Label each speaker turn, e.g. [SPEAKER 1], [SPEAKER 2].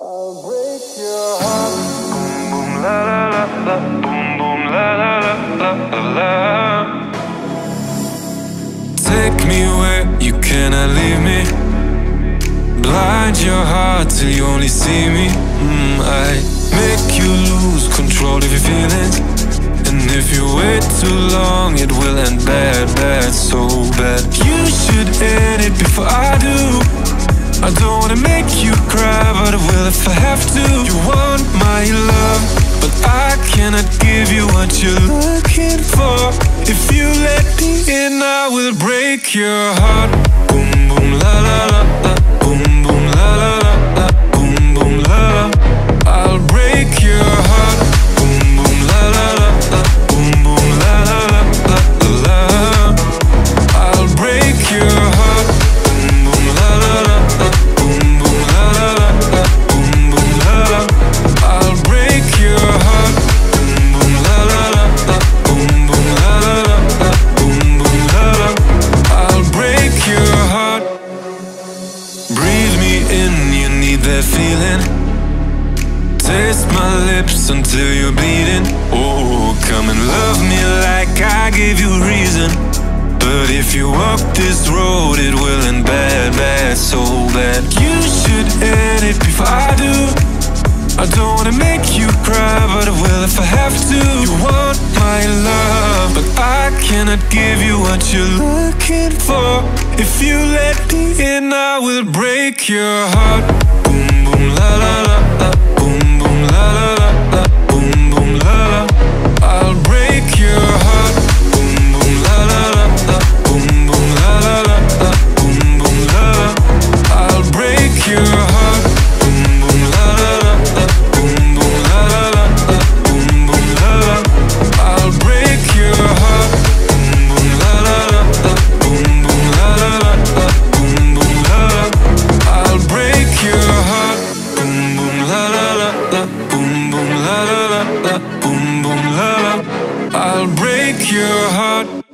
[SPEAKER 1] I'll break your heart. Boom, boom, la, la, la, la. Boom, boom, la, la, la, la, la. Take me where you cannot leave me. Blind your heart till you only see me. Mm, I make you lose control of your feelings. And if you wait too long, it will end bad, bad, so I don't wanna make you cry, but I will if I have to. You want my love, but I cannot give you what you're looking for. If you let me in, I will break your heart. In, you need that feeling. Taste my lips until you're bleeding. Oh, come and love me like I gave you reason. But if you walk this road, it will end bad, bad, so bad. You should end it before I do. I don't wanna make you cry, but I will if I have to. You want my love, I cannot give you what you're looking for. If you let me in, I will break your heart. Boom, boom, I'll break your heart.